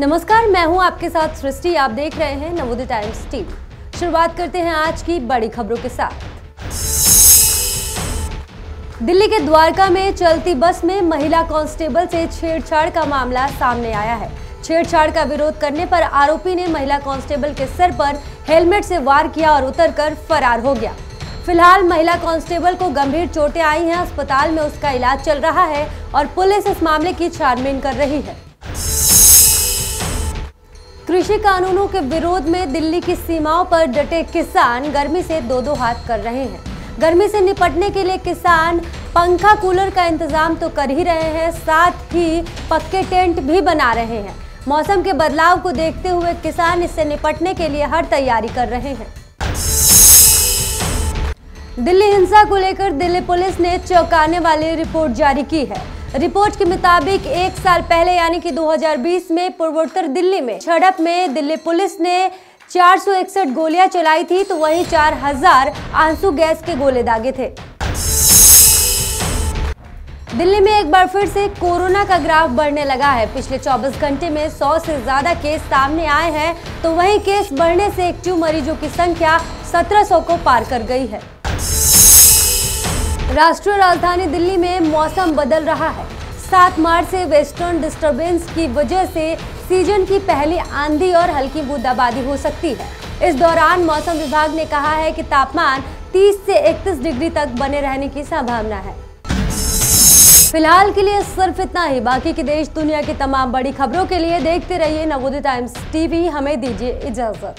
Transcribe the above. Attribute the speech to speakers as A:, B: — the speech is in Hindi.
A: नमस्कार, मैं हूँ आपके साथ सृष्टि। आप देख रहे हैं नवोदय टाइम्स टीवी। शुरुआत करते हैं आज की बड़ी खबरों के साथ। दिल्ली के द्वारका में चलती बस में महिला कांस्टेबल से छेड़छाड़ का मामला सामने आया है। छेड़छाड़ का विरोध करने पर आरोपी ने महिला कांस्टेबल के सिर पर हेलमेट से वार किया और उतरकर फरार हो गया। फ़िलहाल महिला कांस्टेबल को गंभीर चोटें आई हैं, अस्पताल में उसका इलाज चल रहा है और पुलिस इस मामले की छानबीन कर रही है। कृषि कानूनों के विरोध में दिल्ली की सीमाओं पर डटे किसान गर्मी से दो दो हाथ कर रहे हैं। गर्मी से निपटने के लिए किसान पंखा कूलर का इंतज़ाम तो कर ही रहे हैं, साथ ही पक्के टेंट भी बना रहे हैं। मौसम के बदलाव को देखते हुए किसान इससे निपटने के लिए हर तैयारी कर रहे हैं। दिल्ली हिंसा को लेकर दिल्ली पुलिस ने चौंकाने वाली रिपोर्ट जारी की है। रिपोर्ट के मुताबिक, एक साल पहले, यानी कि 2020 में, पूर्वोत्तर दिल्ली में झड़प में दिल्ली पुलिस ने 461 गोलियाँ चलाई थी तो वहीं 4000 आँसू गैस के गोले दागे थे। दिल्ली में एक बार फिर से कोरोना का ग्राफ बढ़ने लगा है। पिछले 24 घंटे में 100 से ज़्यादा केस सामने आए हैं तो वहीं केस बढ़ने से एक्टिव मरीजों की संख्या 1700 को पार कर गई है। राष्ट्रीय राजधानी दिल्ली में मौसम बदल रहा है। सात मार्च से वेस्टर्न डिस्टरबेंस की वजह से सीज़न की पहली आंधी और हल्की बूंदाबांदी हो सकती है। इस दौरान मौसम विभाग ने कहा है कि तापमान 30 से 31 डिग्री तक बने रहने की संभावना है। फ़िलहाल के लिए सिर्फ़ इतना ही। बाकी की देश दुनिया की तमाम बड़ी खबरों के लिए देखते रहिए नवोदय टाइम्स टीवी। हमें दीजिए इजाज़त।